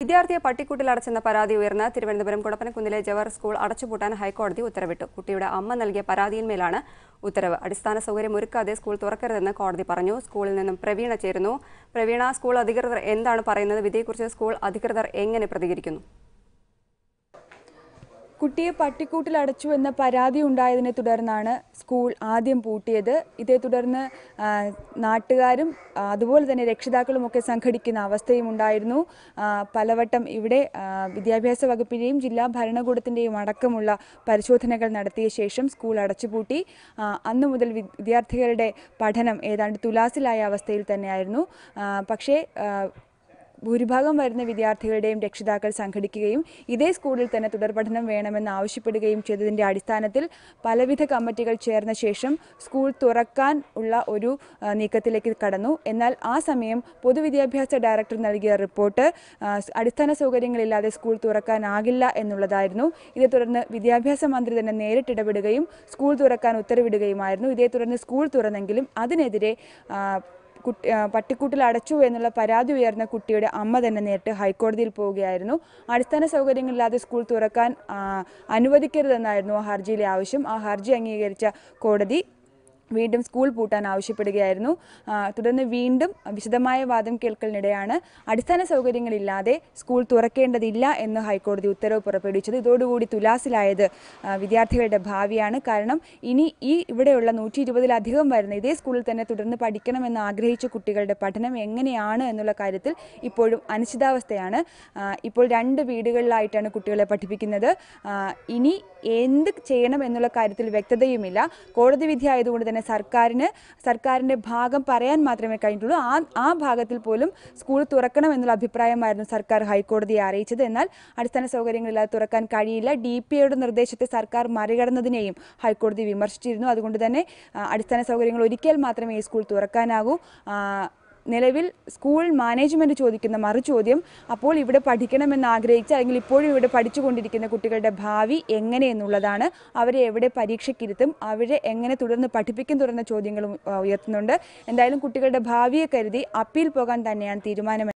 വിദ്യാർത്ഥിയെ പട്ടിക്കൂട്ടിൽ അടച്ചെന്ന പരാതി ഉയർന്ന തിരുവനന്തപുരം കുടപ്പനക്കുന്നിലെ ജവഹർ സ്കൂൾ അടച്ചുപൂട്ടാൻ ഹൈക്കോടതി ഉത്തരവിട്ടു. കുട്ടിയുടെ അമ്മ നൽകിയ പരാതിയിന്മേലാണ് ഉത്തരവ്. അടിസ്ഥാന സൗകര്യം ഒരുക്കാതെ സ്കൂൾ തുറക്കരുതെന്ന് കോടതി പറഞ്ഞു. സ്കൂളിൽ നിന്നും പ്രവീണ ചേരുന്നു. പ്രവീണ സ്കൂൾ അധികൃതർ എന്താണ് പറയുന്നത്? വിധിയെക്കുറിച്ച് സ്കൂൾ അധികൃതർ എങ്ങനെ പ്രതികരിക്കുന്നു? കുട്ടിയെ പട്ടിക്കൂട്ടിൽ അടച്ചു എന്ന പരാതി ഉണ്ടായതിനെ തുടർന്നാണ് സ്കൂൾ ആദ്യം പൂട്ടിയത്. ഇതേ തുടർന്ന് നാട്ടുകാരും അതുപോലെ തന്നെ രക്ഷിതാക്കളും ഒക്കെ സംഘടിക്കുന്ന അവസ്ഥയും ഉണ്ടായിരുന്നു. പലവട്ടം ഇവിടെ വിദ്യാഭ്യാസ വകുപ്പിന്റെയും ജില്ലാ ഭരണകൂടത്തിന്റെയും അടക്കമുള്ള പരിശോധനകൾ നടത്തിയ ശേഷം സ്കൂൾ അടച്ചുപൂട്ടി. അന്ന് മുതൽ വിദ്യാർത്ഥികളുടെ പഠനം ഏതാണ്ട് തുലാസിലായ അവസ്ഥയിൽ തന്നെയായിരുന്നു. പക്ഷേ ഭൂരിഭാഗം വരുന്ന വിദ്യാർത്ഥികളുടെയും രക്ഷിതാക്കൾ സംഘടിക്കുകയും ഇതേ സ്കൂളിൽ തന്നെ തുടർപഠനം വേണമെന്ന് ആവശ്യപ്പെടുകയും ചെയ്തതിന്റെ അടിസ്ഥാനത്തിൽ പലവിധ കമ്മിറ്റികൾ ചേർന്ന ശേഷം സ്കൂൾ തുറക്കാൻ ഉള്ള ഒരു നീക്കത്തിലേക്ക് കടന്നു. എന്നാൽ ആ സമയം പൊതുവിദ്യാഭ്യാസ ഡയറക്ടർ നൽകിയ റിപ്പോർട്ട് അടിസ്ഥാന സൗകര്യങ്ങളില്ലാതെ സ്കൂൾ തുറക്കാനാകില്ല എന്നുള്ളതായിരുന്നു. ഇതേ തുടർന്ന് വിദ്യാഭ്യാസ മന്ത്രി തന്നെ നേരിട്ടിടപെടുകയും സ്കൂൾ തുറക്കാൻ ഉത്തരവിടുകയുമായിരുന്നു. ഇതേ തുടർന്ന് സ്കൂൾ തുറന്നെങ്കിലും അതിനെതിരെ കുട്ടി പട്ടിക്കൂട്ടിൽ അടച്ചു എന്നുള്ള പരാതി ഉയർന്ന കുട്ടിയുടെ അമ്മ തന്നെ നേരിട്ട് ഹൈക്കോടതിയിൽ പോവുകയായിരുന്നു. അടിസ്ഥാന സൗകര്യങ്ങളില്ലാതെ സ്കൂൾ തുറക്കാൻ അനുവദിക്കരുതെന്നായിരുന്നു ഹർജിയിലെ ആവശ്യം. ആ ഹർജി അംഗീകരിച്ച കോടതി വീണ്ടും സ്കൂൾ പൂട്ടാൻ ആവശ്യപ്പെടുകയായിരുന്നു. തുടർന്ന് വീണ്ടും വിശദമായ വാദം കേൾക്കലിനിടെയാണ് അടിസ്ഥാന സൗകര്യങ്ങളില്ലാതെ സ്കൂൾ തുറക്കേണ്ടതില്ല എന്ന് ഹൈക്കോടതി ഉത്തരവ് പുറപ്പെടുവിച്ചത്. ഇതോടുകൂടി തുലാസിലായത് വിദ്യാർത്ഥികളുടെ ഭാവിയാണ്. കാരണം ഇനി ഈ ഇവിടെയുള്ള നൂറ്റി ഇരുപതിലധികം വരുന്ന ഇതേ സ്കൂളിൽ തന്നെ തുടർന്ന് പഠിക്കണമെന്ന് ആഗ്രഹിച്ച കുട്ടികളുടെ പഠനം എങ്ങനെയാണ് എന്നുള്ള കാര്യത്തിൽ ഇപ്പോഴും അനിശ്ചിതാവസ്ഥയാണ്. ഇപ്പോൾ രണ്ട് വീടുകളിലായിട്ടാണ് കുട്ടികളെ പഠിപ്പിക്കുന്നത്. ഇനി എന്ത് ചെയ്യണം എന്നുള്ള കാര്യത്തിൽ വ്യക്തതയുമില്ല. കോടതി വിധി ആയതുകൊണ്ട് തന്നെ സർക്കാരിന് സർക്കാരിന്റെ ഭാഗം പറയാൻ മാത്രമേ കഴിഞ്ഞിട്ടുള്ളൂ. ആ ആ ഭാഗത്തിൽ പോലും സ്കൂൾ തുറക്കണം എന്നുള്ള അഭിപ്രായമായിരുന്നു സർക്കാർ ഹൈക്കോടതിയെ അറിയിച്ചത്. എന്നാൽ അടിസ്ഥാന സൗകര്യങ്ങളില്ലാതെ തുറക്കാൻ കഴിയില്ല. ഡി പി എയുടെ നിർദ്ദേശത്തെ സർക്കാർ മറികടന്നതിനെയും ഹൈക്കോടതി വിമർശിച്ചിരുന്നു. അതുകൊണ്ട് തന്നെ അടിസ്ഥാന സൗകര്യങ്ങൾ ഒരിക്കൽ മാത്രമേ ഈ സ്കൂൾ തുറക്കാനാകൂ. നിലവിൽ സ്കൂൾ മാനേജ്മെന്റ് ചോദിക്കുന്ന മറു ചോദ്യം അപ്പോൾ ഇവിടെ പഠിക്കണമെന്ന് ആഗ്രഹിച്ച അല്ലെങ്കിൽ ഇപ്പോഴും ഇവിടെ പഠിച്ചുകൊണ്ടിരിക്കുന്ന കുട്ടികളുടെ ഭാവി എങ്ങനെ എന്നുള്ളതാണ്. അവരെ എവിടെ പരീക്ഷയ്ക്കിരുത്തും അവരെ എങ്ങനെ തുടർന്ന് പഠിപ്പിക്കും തുടർന്ന ചോദ്യങ്ങളും ഉയർത്തുന്നുണ്ട്. എന്തായാലും കുട്ടികളുടെ ഭാവിയെ കരുതി അപ്പീൽ പോകാൻ തന്നെയാണ് തീരുമാനം